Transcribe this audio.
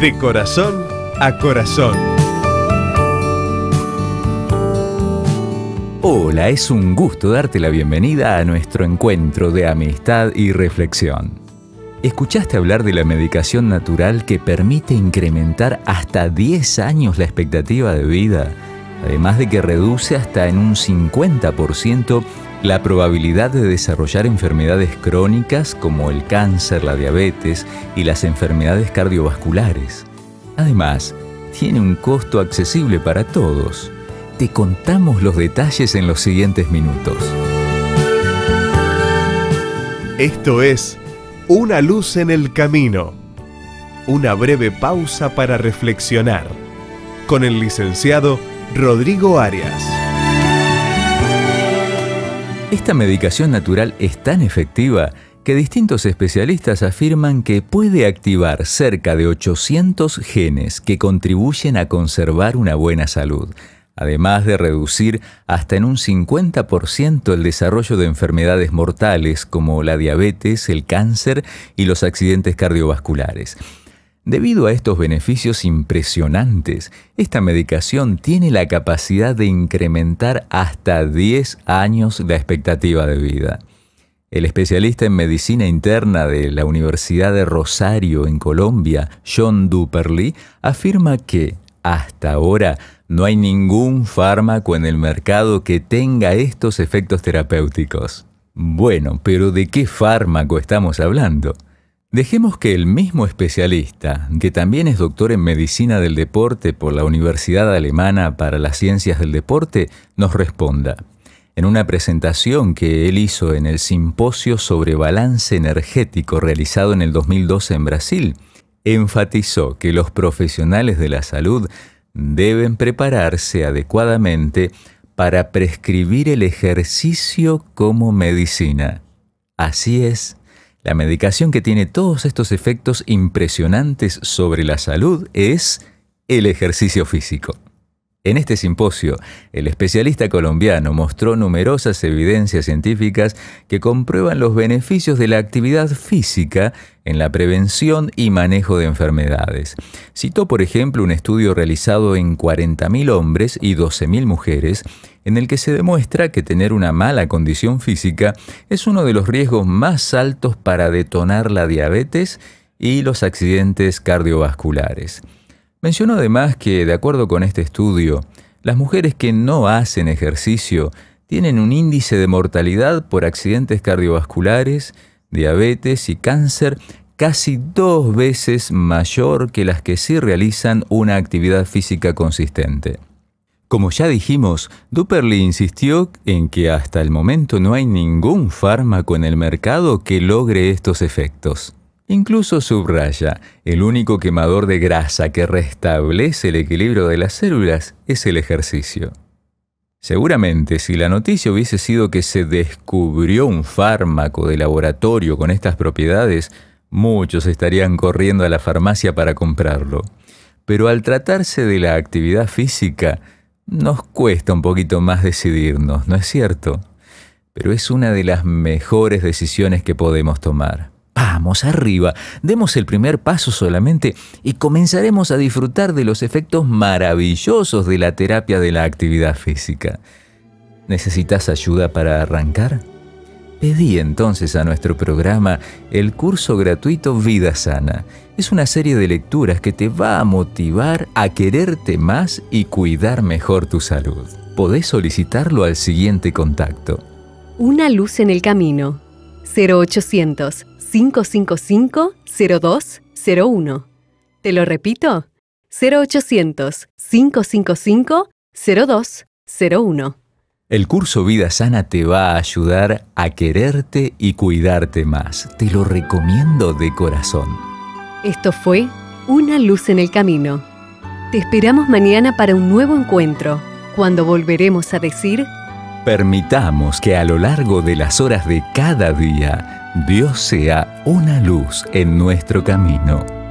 De corazón a corazón. Hola, es un gusto darte la bienvenida a nuestro encuentro de amistad y reflexión. ¿Escuchaste hablar de la medicación natural que permite incrementar hasta 10 años la expectativa de vida? Además de que reduce hasta en un 50% la probabilidad de desarrollar enfermedades crónicas como el cáncer, la diabetes y las enfermedades cardiovasculares. Además, tiene un costo accesible para todos. Te contamos los detalles en los siguientes minutos. Esto es Una luz en el camino. Una breve pausa para reflexionar. Con el licenciado Rodrigo Arias. Esta medicación natural es tan efectiva que distintos especialistas afirman que puede activar cerca de 800 genes que contribuyen a conservar una buena salud, además de reducir hasta en un 50% el desarrollo de enfermedades mortales como la diabetes, el cáncer y los accidentes cardiovasculares. Debido a estos beneficios impresionantes, esta medicación tiene la capacidad de incrementar hasta 10 años la expectativa de vida. El especialista en medicina interna de la Universidad de Rosario en Colombia, John Duperly, afirma que hasta ahora no hay ningún fármaco en el mercado que tenga estos efectos terapéuticos. Bueno, pero ¿de qué fármaco estamos hablando? Dejemos que el mismo especialista, que también es doctor en medicina del deporte por la Universidad Alemana para las Ciencias del Deporte, nos responda. En una presentación que él hizo en el Simposio sobre Balance Energético realizado en el 2012 en Brasil, enfatizó que los profesionales de la salud deben prepararse adecuadamente para prescribir el ejercicio como medicina. Así es, la medicación que tiene todos estos efectos impresionantes sobre la salud es el ejercicio físico. En este simposio, el especialista colombiano mostró numerosas evidencias científicas que comprueban los beneficios de la actividad física en la prevención y manejo de enfermedades. Citó, por ejemplo, un estudio realizado en 40.000 hombres y 12.000 mujeres, en el que se demuestra que tener una mala condición física es uno de los riesgos más altos para detonar la diabetes y los accidentes cardiovasculares. Mencionó además que, de acuerdo con este estudio, las mujeres que no hacen ejercicio tienen un índice de mortalidad por accidentes cardiovasculares, diabetes y cáncer casi dos veces mayor que las que sí realizan una actividad física consistente. Como ya dijimos, Duperly insistió en que hasta el momento no hay ningún fármaco en el mercado que logre estos efectos. Incluso subraya, el único quemador de grasa que restablece el equilibrio de las células es el ejercicio. Seguramente si la noticia hubiese sido que se descubrió un fármaco de laboratorio con estas propiedades, muchos estarían corriendo a la farmacia para comprarlo. Pero al tratarse de la actividad física, nos cuesta un poquito más decidirnos, ¿no es cierto? Pero es una de las mejores decisiones que podemos tomar. Vamos arriba, demos el primer paso solamente y comenzaremos a disfrutar de los efectos maravillosos de la terapia de la actividad física. ¿Necesitas ayuda para arrancar? Pedí entonces a nuestro programa el curso gratuito Vida Sana. Es una serie de lecturas que te va a motivar a quererte más y cuidar mejor tu salud. Podés solicitarlo al siguiente contacto. Una luz en el camino. 0800 555-0201. Te lo repito, 0800-555-0201. El curso Vida Sana te va a ayudar a quererte y cuidarte más. Te lo recomiendo de corazón. Esto fue Una luz en el camino. Te esperamos mañana para un nuevo encuentro, cuando volveremos a decir... Permitamos que a lo largo de las horas de cada día, Dios sea una luz en nuestro camino.